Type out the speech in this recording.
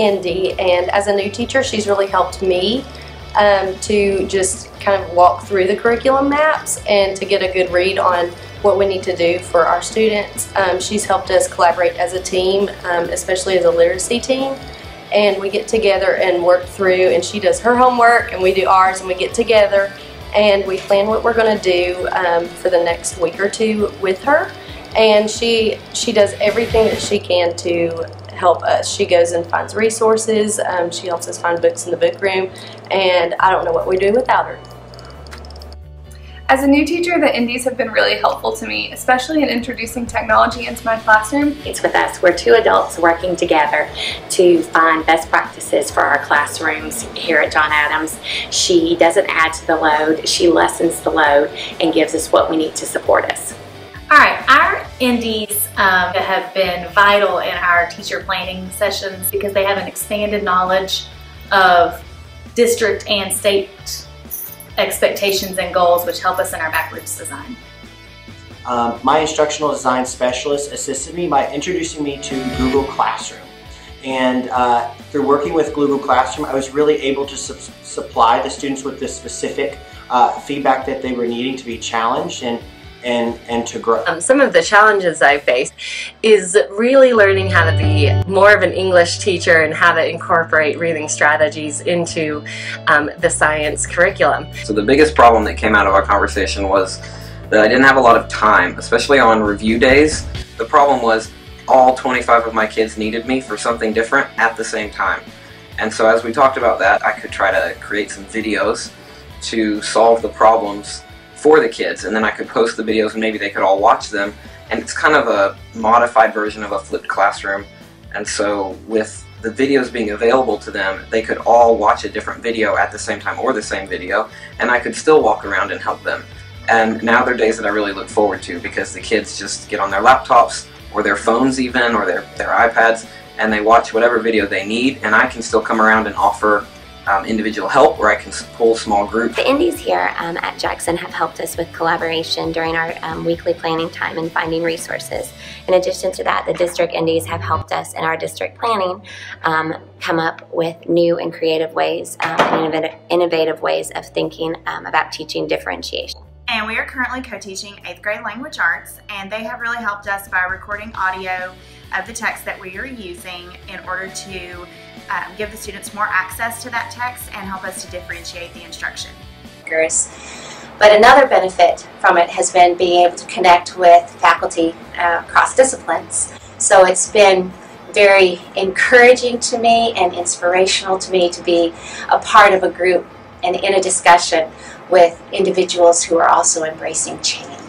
Indy, and as a new teacher, she's really helped me um, to just kind of walk through the curriculum maps and to get a good read on what we need to do for our students. Um, she's helped us collaborate as a team, um, especially as a literacy team. And we get together and work through, and she does her homework, and we do ours, and we get together and we plan what we're going to do um, for the next week or two with her. And she she does everything that she can to help us. She goes and finds resources. Um, she helps us find books in the book room, and I don't know what we'd do without her. As a new teacher, the Indies have been really helpful to me, especially in introducing technology into my classroom. It's with us. We're two adults working together to find best practices for our classrooms here at John Adams. She doesn't add to the load, she lessens the load and gives us what we need to support us. All right, our indies um, have been vital in our teacher planning sessions because they have an expanded knowledge of district and state expectations and goals which help us in our backwards design. Um, my instructional design specialist assisted me by introducing me to Google Classroom. And uh, through working with Google Classroom, I was really able to su supply the students with the specific uh, feedback that they were needing to be challenged and and, and to grow. Um, some of the challenges I faced is really learning how to be more of an English teacher and how to incorporate reading strategies into um, the science curriculum. So the biggest problem that came out of our conversation was that I didn't have a lot of time, especially on review days. The problem was all 25 of my kids needed me for something different at the same time. And so as we talked about that, I could try to create some videos to solve the problems for the kids and then I could post the videos and maybe they could all watch them. And it's kind of a modified version of a flipped classroom. And so with the videos being available to them they could all watch a different video at the same time or the same video and I could still walk around and help them. And now they're days that I really look forward to because the kids just get on their laptops or their phones even or their, their iPads and they watch whatever video they need and I can still come around and offer um, individual help or I can pull small groups. The Indies here um, at Jackson have helped us with collaboration during our um, weekly planning time and finding resources. In addition to that, the district Indies have helped us in our district planning um, come up with new and creative ways um, and innovative, ways of thinking um, about teaching differentiation. And we are currently co-teaching 8th grade language arts and they have really helped us by recording audio of the text that we are using in order to um, give the students more access to that text and help us to differentiate the instruction. But another benefit from it has been being able to connect with faculty uh, across disciplines. So it's been very encouraging to me and inspirational to me to be a part of a group and in a discussion with individuals who are also embracing change.